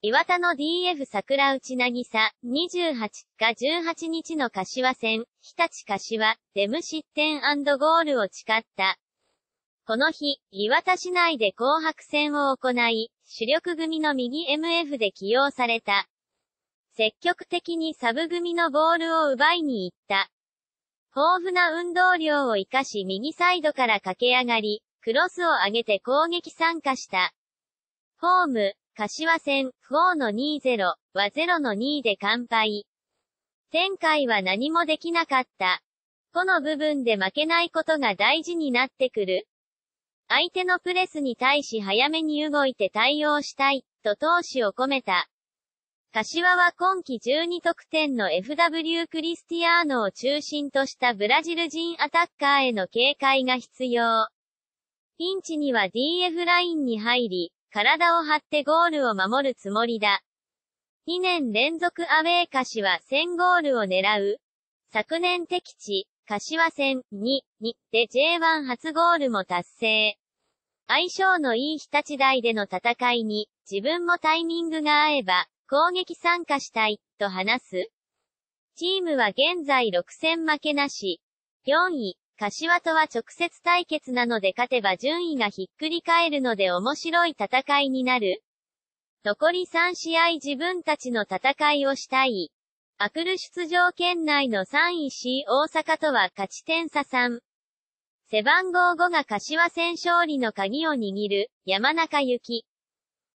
岩田の DF 桜内なぎさ、28が18日の柏戦、日立柏、で無失点ゴールを誓った。この日、岩田市内で紅白戦を行い、主力組の右 MF で起用された。積極的にサブ組のボールを奪いに行った。豊富な運動量を活かし右サイドから駆け上がり、クロスを上げて攻撃参加した。ホーム、柏戦、4の2-0は0の2で完敗。前回は何もできなかった。この部分で負けないことが大事になってくる。相手のプレスに対し早めに動いて対応したい、と闘志を込めた。柏は今季12得点の FW クリスティアーノを中心としたブラジル人アタッカーへの警戒が必要。ピンチには DF ラインに入り、体を張ってゴールを守るつもりだ。2年連続アウェー柏1000ゴールを狙う。昨年敵地、柏戦2、2で J1 初ゴールも達成。相性のいい日立大での戦いに、自分もタイミングが合えば、攻撃参加したい、と話す。チームは現在6戦負けなし。4位、柏とは直接対決なので勝てば順位がひっくり返るので面白い戦いになる。残り3試合自分たちの戦いをしたい。アクル出場圏内の3位 C 大阪とは勝ち点差3。背番号5が柏戦勝利の鍵を握る、山中幸。